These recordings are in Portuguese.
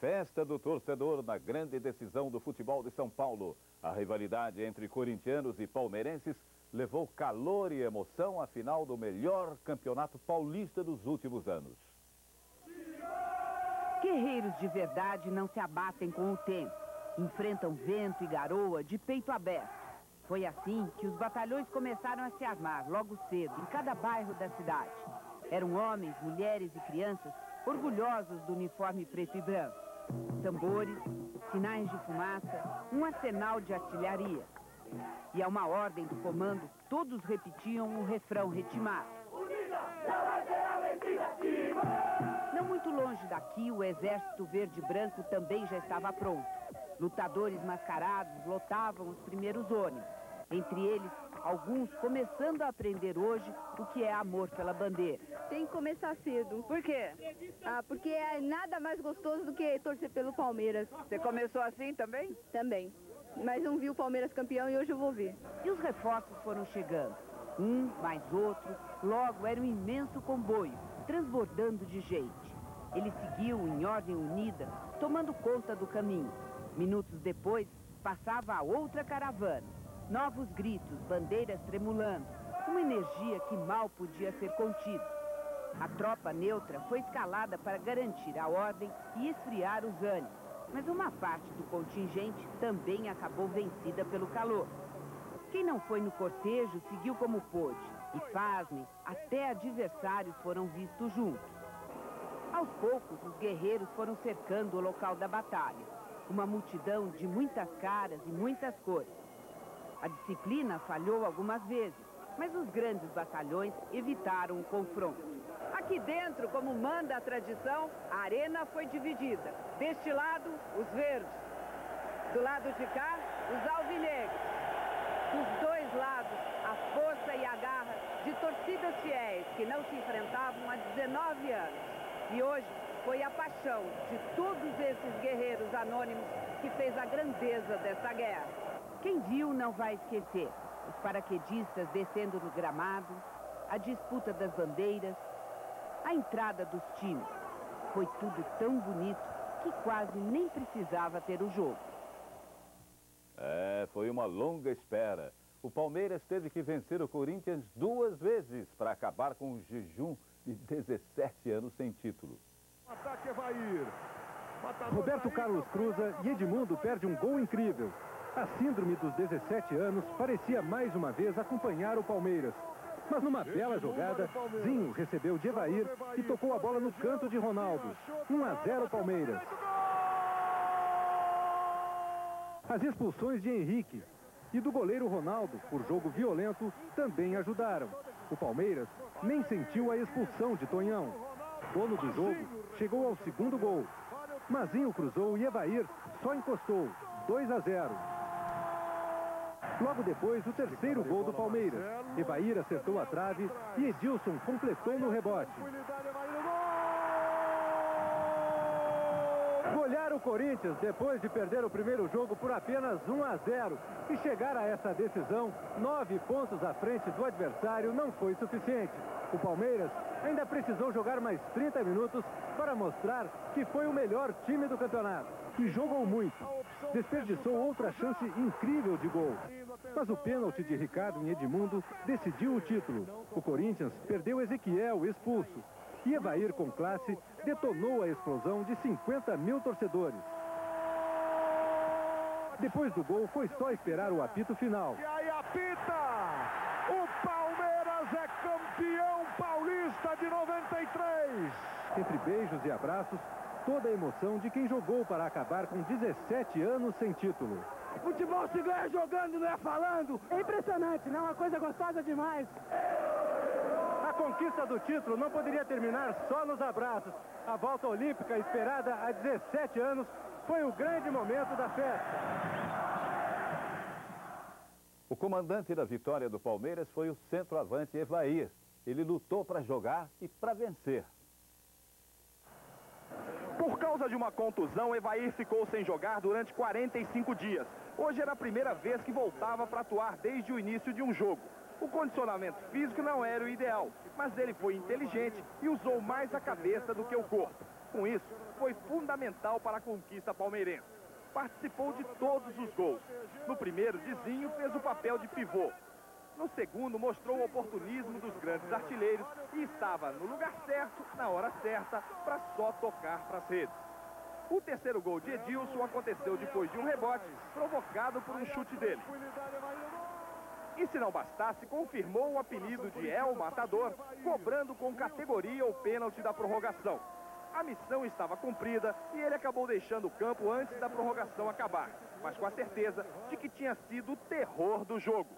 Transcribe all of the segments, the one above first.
Festa do torcedor na grande decisão do futebol de São Paulo. A rivalidade entre corintianos e palmeirenses levou calor e emoção à final do melhor campeonato paulista dos últimos anos. Guerreiros de verdade não se abatem com o tempo. Enfrentam vento e garoa de peito aberto. Foi assim que os batalhões começaram a se armar logo cedo, em cada bairro da cidade. Eram homens, mulheres e crianças orgulhosos do uniforme preto e branco tambores, sinais de fumaça, um arsenal de artilharia. E a uma ordem do comando, todos repetiam o refrão retimado. Não muito longe daqui, o exército verde-branco também já estava pronto. Lutadores mascarados lotavam os primeiros ônibus. Entre eles, alguns começando a aprender hoje o que é amor pela bandeira. Tem que começar cedo. Por quê? Ah, porque é nada mais gostoso do que torcer pelo Palmeiras. Você começou assim também? Também. Mas não vi o Palmeiras campeão e hoje eu vou ver. E os reforços foram chegando. Um, mais outro. Logo era um imenso comboio, transbordando de gente. Ele seguiu em ordem unida, tomando conta do caminho. Minutos depois, passava a outra caravana. Novos gritos, bandeiras tremulando. Uma energia que mal podia ser contida. A tropa neutra foi escalada para garantir a ordem e esfriar os ânimos. Mas uma parte do contingente também acabou vencida pelo calor. Quem não foi no cortejo seguiu como pôde. E, pasme, até adversários foram vistos juntos. Aos poucos, os guerreiros foram cercando o local da batalha. Uma multidão de muitas caras e muitas cores. A disciplina falhou algumas vezes, mas os grandes batalhões evitaram o confronto. Aqui dentro, como manda a tradição, a arena foi dividida. Deste lado, os verdes. Do lado de cá, os alvinegros. Dos dois lados, a força e a garra de torcidas fiéis que não se enfrentavam há 19 anos. E hoje foi a paixão de todos esses guerreiros anônimos que fez a grandeza dessa guerra. Quem viu não vai esquecer. Os paraquedistas descendo no gramado, a disputa das bandeiras, a entrada dos times. Foi tudo tão bonito que quase nem precisava ter o jogo. É, foi uma longa espera. O Palmeiras teve que vencer o Corinthians duas vezes para acabar com o jejum de 17 anos sem título. O ataque vai ir. Roberto Carlos cruza e Edmundo perde um gol incrível. A síndrome dos 17 anos parecia mais uma vez acompanhar o Palmeiras. Mas numa bela jogada, Zinho recebeu de Evair e tocou a bola no canto de Ronaldo. 1 a 0 Palmeiras. As expulsões de Henrique e do goleiro Ronaldo, por jogo violento, também ajudaram. O Palmeiras nem sentiu a expulsão de Tonhão. Dono do jogo chegou ao segundo gol. Mazinho cruzou e Evair só encostou. 2 a 0. Logo depois, o terceiro gol do Palmeiras. Evair acertou a trave e Edilson completou no rebote. Golear o Corinthians depois de perder o primeiro jogo por apenas 1 a 0 e chegar a essa decisão, nove pontos à frente do adversário, não foi suficiente. O Palmeiras ainda precisou jogar mais 30 minutos para mostrar que foi o melhor time do campeonato. E jogou muito. Desperdiçou outra chance incrível de gol. Mas o pênalti de Ricardo em Edmundo decidiu o título. O Corinthians perdeu Ezequiel expulso. E Evair, com classe, detonou a explosão de 50 mil torcedores. Depois do gol, foi só esperar o apito final. E aí apita! O Palmeiras é campeão paulista de 93! Entre beijos e abraços, toda a emoção de quem jogou para acabar com 17 anos sem título. Futebol se ganha jogando, não é falando. É impressionante, não? Uma coisa gostosa demais. A conquista do título não poderia terminar só nos abraços. A volta olímpica, esperada há 17 anos, foi o grande momento da festa. O comandante da vitória do Palmeiras foi o centroavante Evair. Ele lutou para jogar e para vencer. Causa de uma contusão, Evair ficou sem jogar durante 45 dias. Hoje era a primeira vez que voltava para atuar desde o início de um jogo. O condicionamento físico não era o ideal, mas ele foi inteligente e usou mais a cabeça do que o corpo. Com isso, foi fundamental para a conquista palmeirense. Participou de todos os gols. No primeiro, Dizinho fez o papel de pivô. No segundo, mostrou o oportunismo dos grandes artilheiros e estava no lugar certo, na hora certa, para só tocar para as redes. O terceiro gol de Edilson aconteceu depois de um rebote provocado por um chute dele. E se não bastasse, confirmou o apelido de El Matador, cobrando com categoria o pênalti da prorrogação. A missão estava cumprida e ele acabou deixando o campo antes da prorrogação acabar, mas com a certeza de que tinha sido o terror do jogo.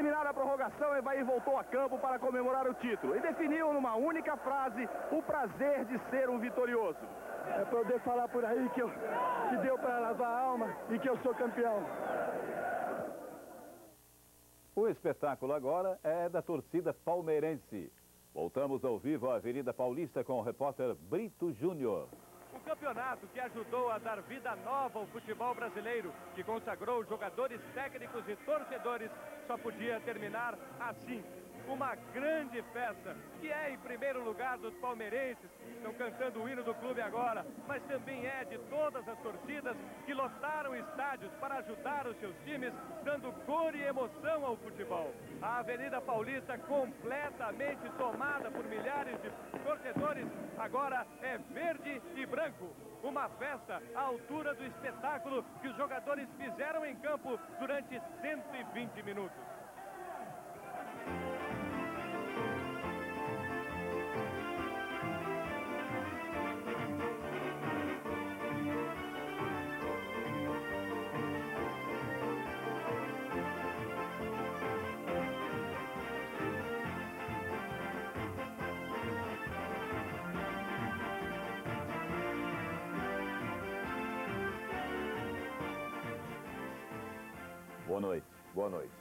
Terminada a prorrogação, Evair voltou a campo para comemorar o título e definiu numa única frase o prazer de ser um vitorioso. É poder falar por aí que, eu, que deu para lavar a alma e que eu sou campeão. O espetáculo agora é da torcida palmeirense. Voltamos ao vivo à Avenida Paulista com o repórter Brito Júnior. Campeonato que ajudou a dar vida nova ao futebol brasileiro, que consagrou jogadores técnicos e torcedores, só podia terminar assim. Uma grande festa, que é em primeiro lugar dos palmeirenses, estão cantando o hino do clube agora, mas também é de todas as torcidas que lotaram estádios para ajudar os seus times, dando cor e emoção ao futebol. A Avenida Paulista, completamente tomada por milhares de torcedores, agora é verde e branco. Uma festa à altura do espetáculo que os jogadores fizeram em campo durante 120 minutos. Boa noite. Boa noite.